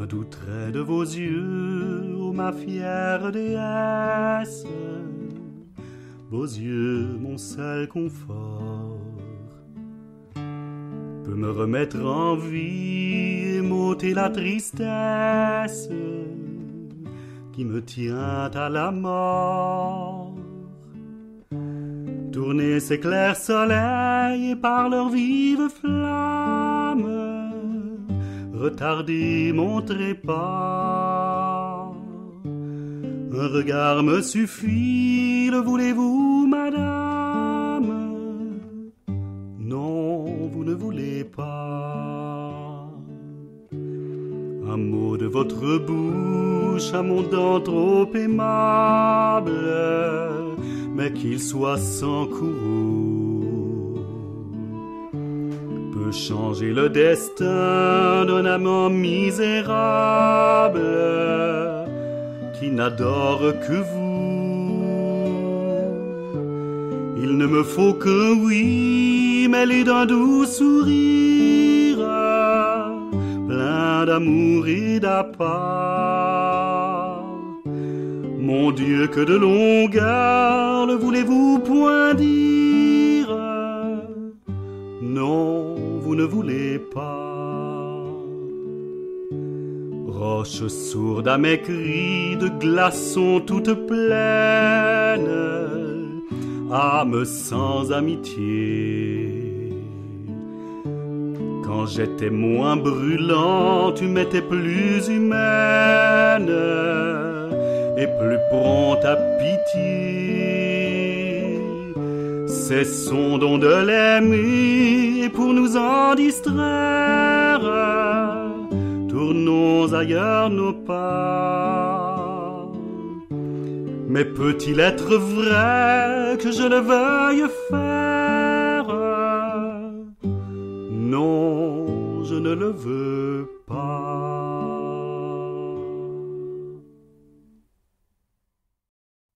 un de vos yeux, ô ma fière déesse, vos yeux, mon seul confort, peut me remettre en vie et m'ôter la tristesse qui me tient à la mort. Tourner ces clairs soleils et par leur vive flamme retarder mon trépas. Un regard me suffit, le voulez-vous, madame? Non, vous ne voulez pas. Un mot de votre bouche, un montant trop aimable, mais qu'il soit sans courroux, peut changer le destin d'un amant misérable qui n'adore que vous. Il ne me faut que oui, mêlé d'un doux sourire, plein d'amour et d'appât. Mon Dieu, que de longueur le voulez-vous point dire? Roche sourde à mes cris de glaçons toute pleine, âme sans amitié. Quand j'étais moins brûlant, tu m'étais plus humaine et plus prompte à pitié. Cessons donc de l'aimer pour nous en distraire. Tournons ailleurs nos pas. Mais peut-il être vrai que je le veuille faire? Non, je ne le veux pas.